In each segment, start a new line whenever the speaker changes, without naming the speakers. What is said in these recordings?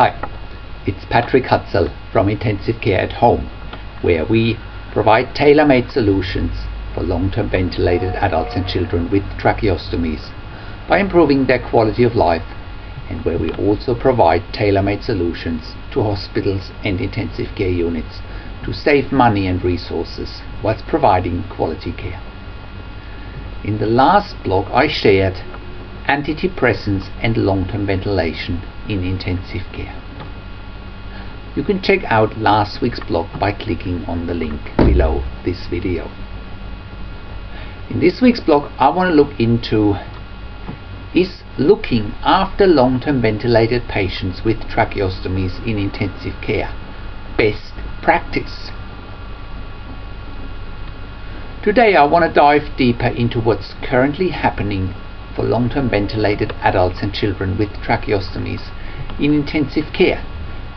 Hi, it's Patrik Hutzel from Intensive Care at Home, where we provide tailor-made solutions for long-term ventilated adults and children with tracheostomies by improving their quality of life and where we also provide tailor-made solutions to hospitals and intensive care units to save money and resources whilst providing quality care. In the last blog I shared antidepressants and long-term ventilation in intensive care. You can check out last week's blog by clicking on the link below this video. In this week's blog I want to look into is looking after long-term ventilated patients with tracheostomies in intensive care best practice. Today I want to dive deeper into what's currently happening for long-term ventilated adults and children with tracheostomies in intensive care,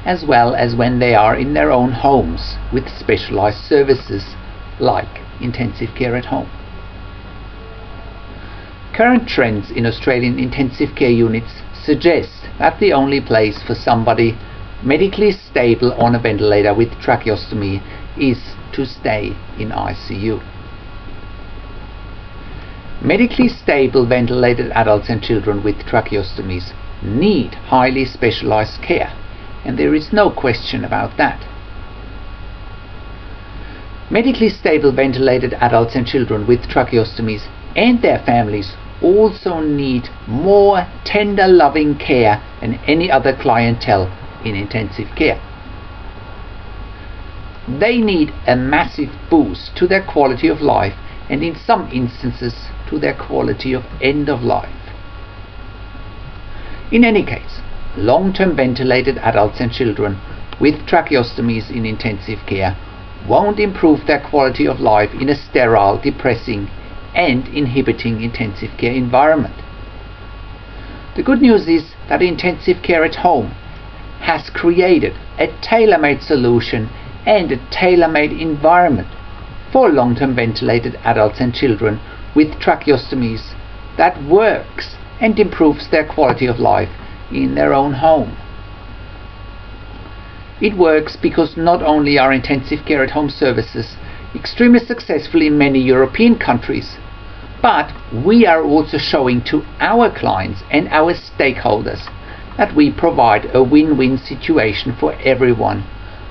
as well as when they are in their own homes with specialized services like intensive care at home. Current trends in Australian intensive care units suggest that the only place for somebody medically stable on a ventilator with tracheostomy is to stay in ICU. Medically stable ventilated adults and children with tracheostomies need highly specialized care, and there is no question about that. Medically stable ventilated adults and children with tracheostomies and their families also need more tender loving care than any other clientele in intensive care. They need a massive boost to their quality of life and in some instances to their quality of end of life. In any case, long-term ventilated adults and children with tracheostomies in intensive care won't improve their quality of life in a sterile, depressing and inhibiting intensive care environment. The good news is that intensive care at home has created a tailor-made solution and a tailor-made environment for long-term ventilated adults and children with tracheostomies that works and improves their quality of life in their own home. It works because not only are intensive care at home services extremely successful in many European countries, but we are also showing to our clients and our stakeholders that we provide a win-win situation for everyone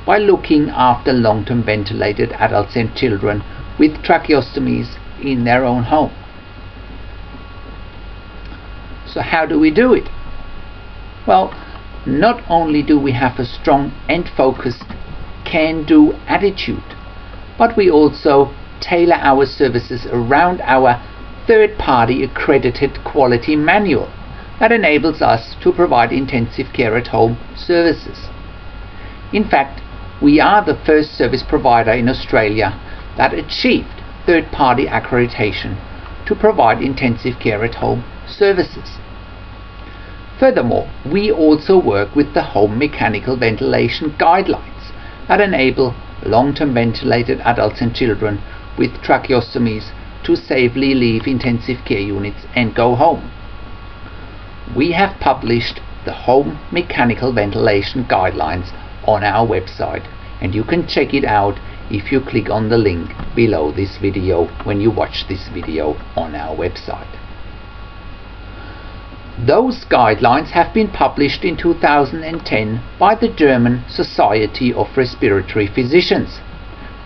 by looking after long-term ventilated adults and children with tracheostomies in their own home. So how do we do it? Well, not only do we have a strong and focused can-do attitude, but we also tailor our services around our third-party accredited quality manual that enables us to provide intensive care at home services. In fact, we are the first service provider in Australia that achieved third party accreditation to provide intensive care at home services. Furthermore, we also work with the Home Mechanical Ventilation Guidelines that enable long term ventilated adults and children with tracheostomies to safely leave intensive care units and go home. We have published the Home Mechanical Ventilation Guidelines on our website and you can check it out if you click on the link below this video when you watch this video on our website. Those guidelines have been published in 2010 by the German Society of Respiratory Physicians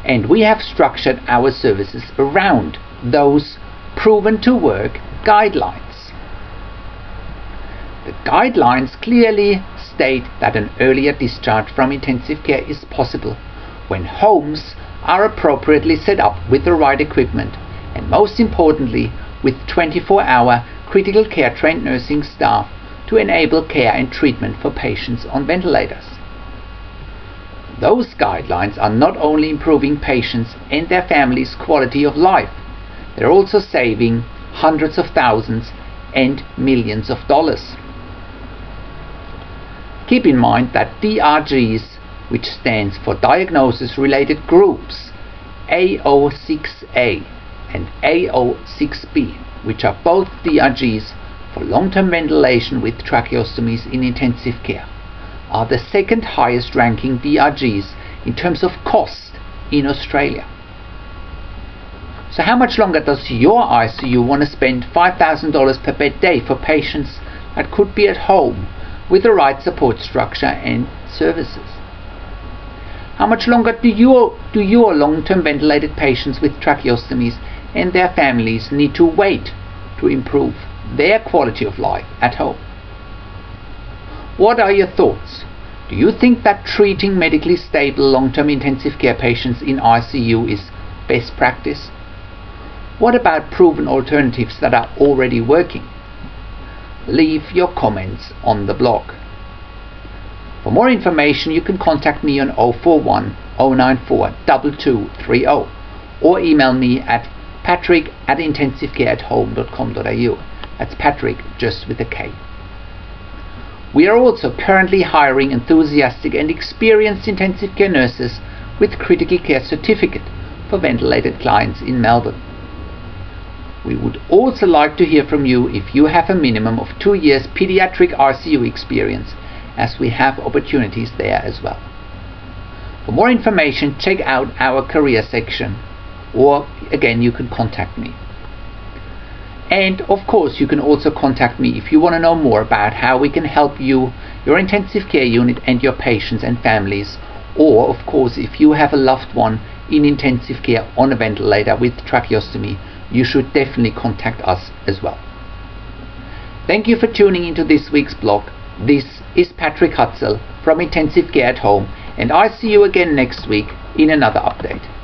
and we have structured our services around those proven to work guidelines. The guidelines clearly state that an earlier discharge from intensive care is possible when homes are appropriately set up with the right equipment and most importantly with 24-hour critical care trained nursing staff to enable care and treatment for patients on ventilators. Those guidelines are not only improving patients and their families' quality of life, they're also saving hundreds of thousands and millions of dollars. Keep in mind that DRGs, which stands for Diagnosis Related Groups, A06A and A06B, which are both DRGs for long-term ventilation with tracheostomies in intensive care, are the second highest ranking DRGs in terms of cost in Australia. So how much longer does your ICU want to spend $5,000 per bed day for patients that could be at home with the right support structure and services. How much longer do your, do your long-term ventilated patients with tracheostomies and their families need to wait to improve their quality of life at home? What are your thoughts? Do you think that treating medically stable long-term intensive care patients in ICU is best practice? What about proven alternatives that are already working? leave your comments on the blog. For more information, you can contact me on 041 094 2230 or email me at patrik at intensivecareathome.com.au. That's Patrik, just with a K. We are also currently hiring enthusiastic and experienced intensive care nurses with critical care certificate for ventilated clients in Melbourne. We would also like to hear from you if you have a minimum of two years pediatric RCU experience, as we have opportunities there as well. For more information, check out our career section, or again, you can contact me. And of course, you can also contact me if you want to know more about how we can help you, your intensive care unit, and your patients and families. Or, of course, if you have a loved one in intensive care on a ventilator with tracheostomy, you should definitely contact us as well. Thank you for tuning into this week's blog. This is Patrik Hutzel from Intensive Care at Home, and I see you again next week in another update.